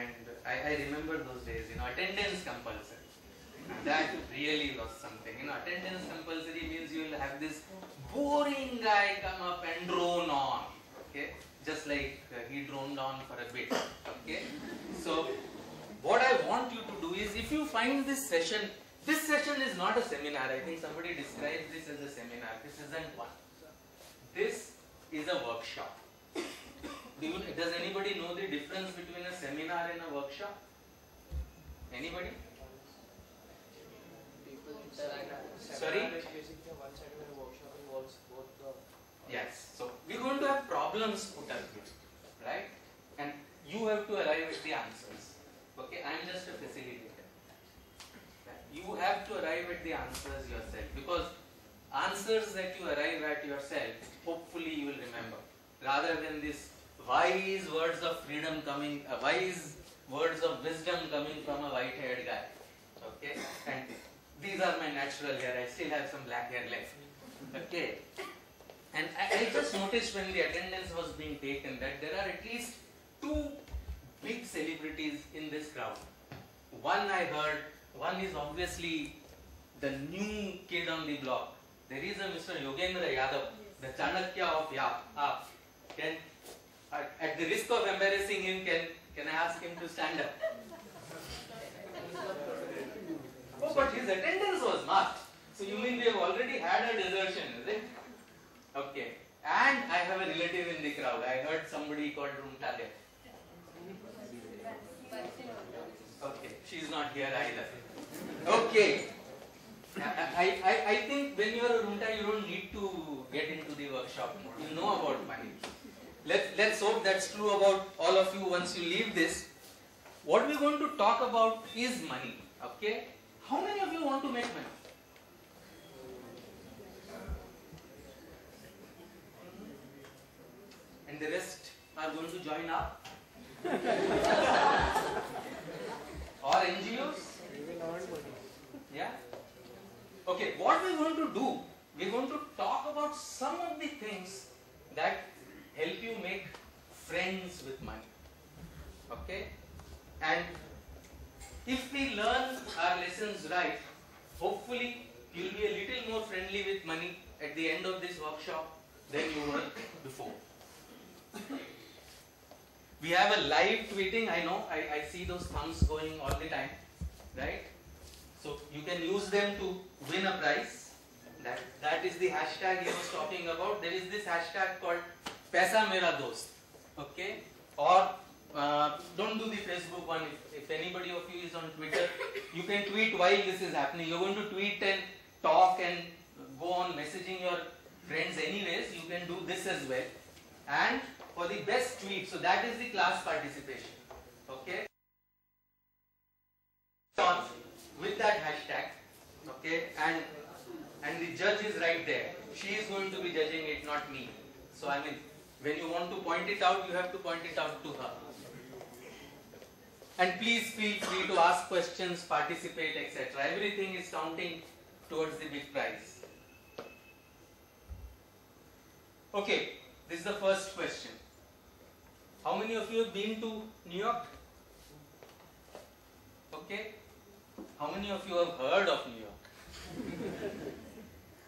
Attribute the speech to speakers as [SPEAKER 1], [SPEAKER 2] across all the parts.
[SPEAKER 1] and I, I remember those days, you know, attendance compulsory. That really was something. You know, attendance compulsory means you will have this boring guy come up and drone on. Okay, just like uh, he droned on for a bit. Okay, so what I want you to do is, if you find this session, this session is not a seminar. I think somebody described this as a seminar. This isn't one. This is a workshop. Do you, does anybody know the difference between a seminar and a workshop? Anybody? Sorry?
[SPEAKER 2] Basically, one side of the workshop involves both
[SPEAKER 1] Yes. So we're going to have problems put up here, right? And you have to arrive at the answers. Okay, I'm just a facilitator. You have to arrive at the answers yourself because answers that you arrive at yourself, hopefully you will remember, rather than this wise words of freedom coming, uh, wise words of wisdom coming from a white-haired guy. Okay, and these are my natural hair. I still have some black hair left. Okay. And I, I just noticed when the attendance was being taken that there are at least two big celebrities in this crowd. One I heard, one is obviously the new kid on the block. There is a Mr. Yogendra Yadav, the Chanakya of Yap. Aap. At the risk of embarrassing him, can, can I ask him to stand up? Oh, but his attendance was marked. So you mean we have already had a desertion, is it? Okay. And I have a relative in the crowd. I heard somebody called Roongta there. Okay, she's not here either. Okay. I, I, I think when you are a Roongta, you don't need to get into the workshop. You know about money. Let's, let's hope that's true about all of you once you leave this. What we're going to talk about is money. Okay? How many of you want to make money? And the rest are going to join up? or NGOs? Yeah? Okay, what we're going to do, we're going to talk about some of the things that help you make friends with money. Okay? And if we learn our lessons right, hopefully you'll be a little more friendly with money at the end of this workshop than you were before. We have a live tweeting, I know, I, I see those thumbs going all the time, right? So you can use them to win a prize. That, that is the hashtag he was talking about. There is this hashtag called Paisa Mera Dost. Okay? Or uh, don't do the Facebook one. If, if anybody of you is on Twitter, you can tweet while this is happening. You're going to tweet and talk and go on messaging your friends anyways. You can do this as well. And for the best tweet, so that is the class participation. Okay? On with that hashtag. Okay? And and the judge is right there. She is going to be judging it, not me. So I mean, when you want to point it out, you have to point it out to her. And please feel free to ask questions, participate, etc. Everything is counting towards the big prize. Okay, this is the first question. How many of you have been to New York? Okay. How many of you have heard of New York?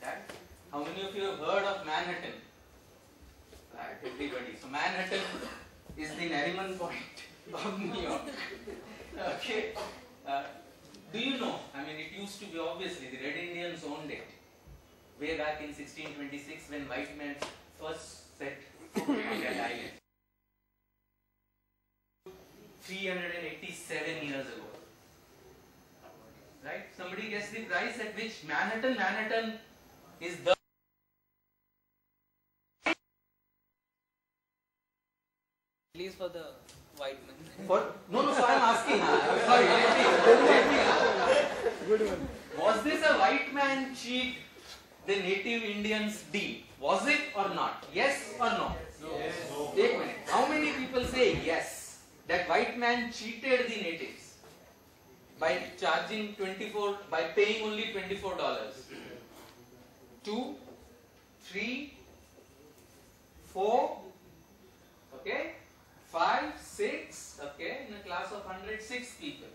[SPEAKER 1] How many of you have heard of Manhattan? Everybody. So Manhattan is the Nariman point of New York. Okay. Uh, do you know? I mean, it used to be obviously the Red Indians owned it way back in 1626 when white men first set foot on that island. 387 years ago. Right? Somebody guess the price at which Manhattan, Manhattan is the
[SPEAKER 3] At least for the white man.
[SPEAKER 1] for no no so I'm asking sorry let me, let me.
[SPEAKER 2] Good one.
[SPEAKER 1] was this a white man cheat the native Indians deal was it or not yes or no
[SPEAKER 2] Yes.
[SPEAKER 1] Take a minute. How many people say yes that white man cheated the natives by charging 24 by paying only 24 dollars? Two, three, four, okay, five, six, okay, in a class of 100, six people.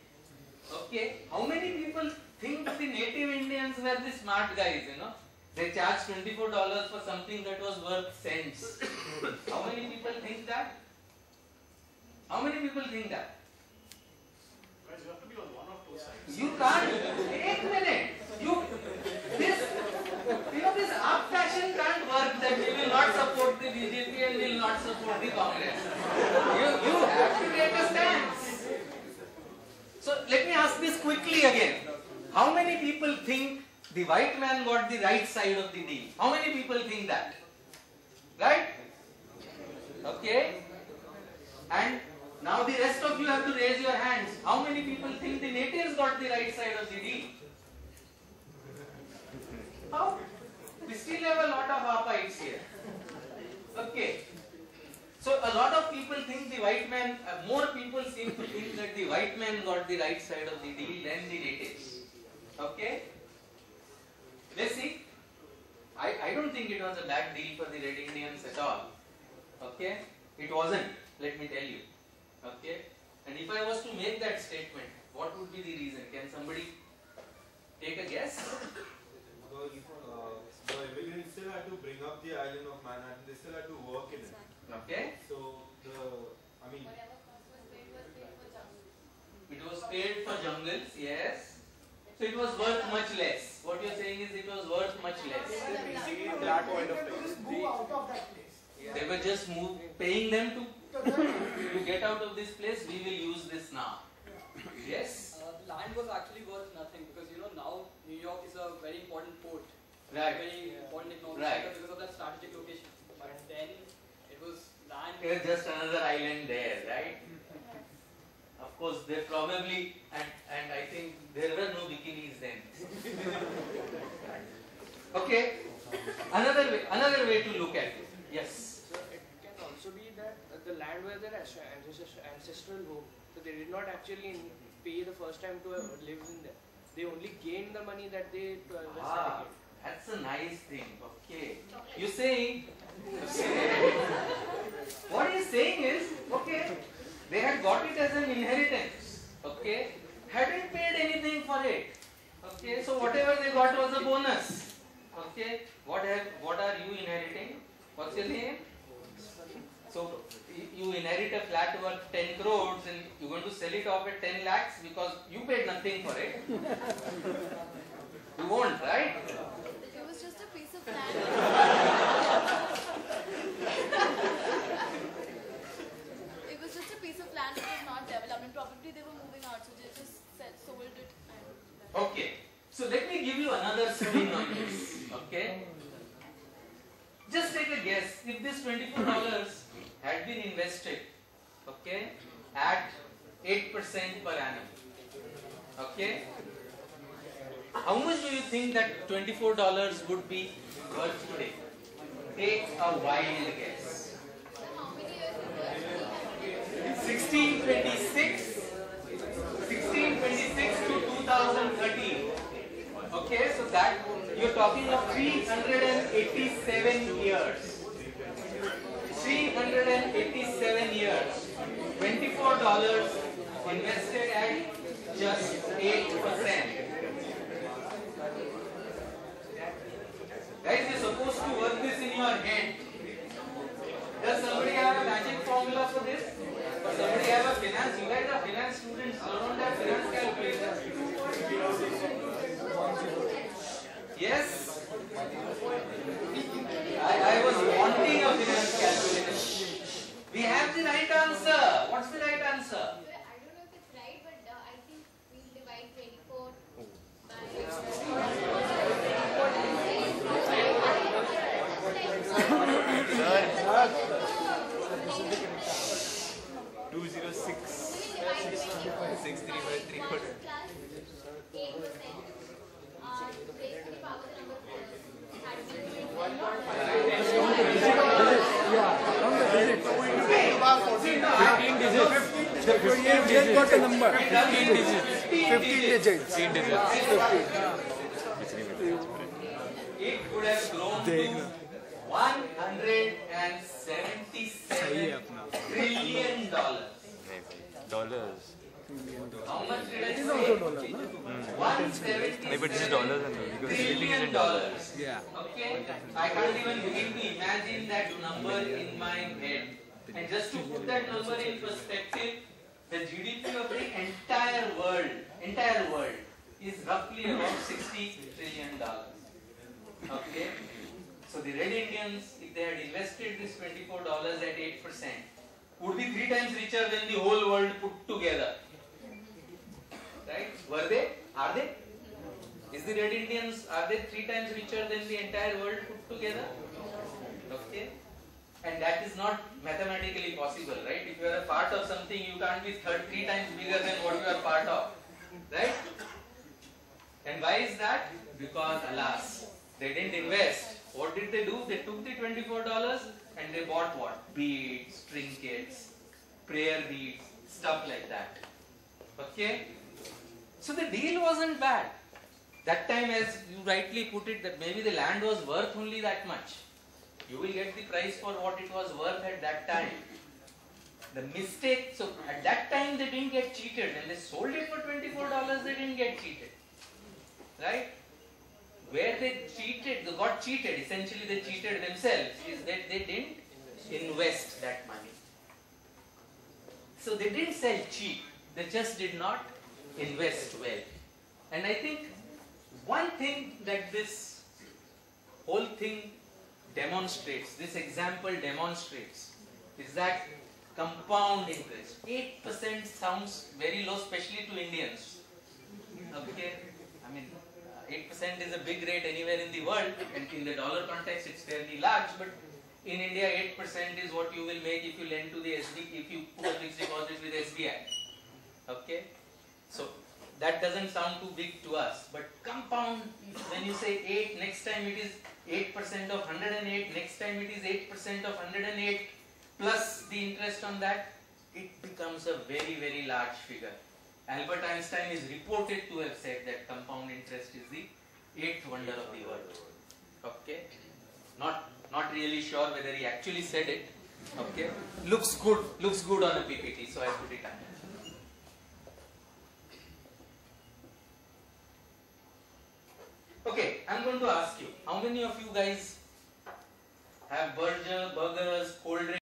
[SPEAKER 1] Okay, how many people think the native Indians were the smart guys, you know? They charged $24 for something that was worth cents. how many people think that? How many people think that?
[SPEAKER 4] Guys, you have to be on one of two sides.
[SPEAKER 1] You can't. Wait a minute. You this this up fashion can't work that we will not support the BJP and we will not support the Congress. You you have to take a stance. So let me ask this quickly again. How many people think the white man got the right side of the deal? How many people think that? Right? Okay. And now the rest of you have to raise your hands. How many people think the natives got the right side of the deal? How? We still have a lot of Apites here. Okay. So a lot of people think the white man, uh, more people seem to think that the white man got the right side of the deal than the natives. Okay? Let's see. I, I don't think it was a bad deal for the Red Indians at all. Okay? It wasn't, let me tell you. Okay? And if I was to make that statement, what would be the reason? Can somebody take a guess?
[SPEAKER 5] Because uh, the immigrants still had to bring up the island of Manhattan, they still had to work in it.
[SPEAKER 1] Okay?
[SPEAKER 5] So the, I mean,
[SPEAKER 1] It was paid for jungles, yes. So it was worth much less. What you're saying is it was worth much less.
[SPEAKER 4] Basically, that point of time.
[SPEAKER 6] Just move out of that place.
[SPEAKER 1] They were just move, paying them to, to get out of this place, we will use this now. Yes?
[SPEAKER 3] Uh, the land was actually worth nothing because you know now New York is a very important port,
[SPEAKER 1] Right.
[SPEAKER 3] very important economic
[SPEAKER 1] Right.
[SPEAKER 3] center because of that strategic location. But then it was land.
[SPEAKER 1] It was just another island there, right? Of course, they probably, and, and I think there were no bikinis then. okay, another way, another way to look at it. Yes.
[SPEAKER 2] So it can also be that uh, the land where their ancest- ancest- ancestral home, so they did not actually pay the first time to have lived in there. They only gained the money that they uh,
[SPEAKER 1] Ah, that's a nice thing. Okay. You saying, what he's saying is, okay, they had got it as an inheritance. Okay, hadn't paid anything for it. Okay, so whatever they got was a bonus. Okay, what have, what are you inheriting? What's your name? So you inherit a flat worth 10 crores and you're going to sell it off at 10 lakhs because you paid nothing for it. You won't, right?
[SPEAKER 7] It was just a piece of land. it was just a piece of land that was not developed, and probably they were moving out, so they just said, sold it. And
[SPEAKER 1] Okay. So let me give you another spin on this. Okay. Just take a guess. If this twenty-four dollars had been invested, okay, at eight percent per annum, okay, how much do you think that twenty-four dollars would be worth today? Take a wild guess.
[SPEAKER 7] so how many years it was?
[SPEAKER 1] 1626 1626 to 2013 okay so that you're talking of 387 years 387 years 24 dollars invested at just 8 percent guys you're supposed to work this in your head does somebody have a magic formula for this? Does somebody have a finance? You guys are finance students. Don't have finance calculators. Yes? I, I was wanting a finance calculator. We have the right answer. What's the right answer?
[SPEAKER 7] I don't know if it's right, but uh, I think we'll divide 24 by.
[SPEAKER 5] two zero six.
[SPEAKER 7] Six three five three four. Been
[SPEAKER 1] Just got a number. 15 digits. 15 digits.
[SPEAKER 6] 15 digits.
[SPEAKER 1] It would have grown to 177 trillion dollars.
[SPEAKER 6] Dollars.
[SPEAKER 1] How much did I say? One seventy.
[SPEAKER 6] No, but this is dollars and because everything is in dollars.
[SPEAKER 1] Yeah. Okay. I can't even begin to imagine that number in my head. And just to put that number in perspective, the GDP of the entire world, entire world, is roughly about 60 trillion dollars. Okay. So the red Indians, if they had invested this 24 dollars at 8 percent, would be three times richer than the whole world put together. Right? Were they? Are they? Is the red Indians, are they three times richer than the entire world put together? Okay. And that is not mathematically possible, right? If you are a part of something, you can't be third, three times bigger than what you are part of. Right? And why is that? Because alas, they didn't invest. What did they do? They took the $24 and they bought what? Beads, trinkets, prayer beads, stuff like that. Okay? So the deal wasn't bad. That time, as you rightly put it, that maybe the land was worth only that much. You will get the price for what it was worth at that time. The mistake, so at that time they didn't get cheated. When they sold it for $24, they didn't get cheated. Right? Where they cheated, they got cheated, essentially they cheated themselves, is that they didn't invest that money. So they didn't sell cheap, they just did not invest well. And I think one thing that this whole thing demonstrates, this example demonstrates, is that compound interest. 8% sounds very low, especially to Indians. Okay? I mean, uh, 8% is a big rate anywhere in the world, and in the dollar context, it's fairly large, but in India, 8% is what you will make if you lend to the SD, if you put a fixed deposit with SBI. Okay? So, that doesn't sound too big to us, but compound, when you say 8, next time it is 8% of 108, next time it is 8% of 108, plus the interest on that, it becomes a very, very large figure. Albert Einstein is reported to have said that compound interest is the eighth wonder of the world. Okay? Not, not really sure whether he actually said it. Okay? Looks good, looks good on a PPT, so I put it on. Okay, I'm going to ask you, how many of you guys have burger, burgers, cold drinks?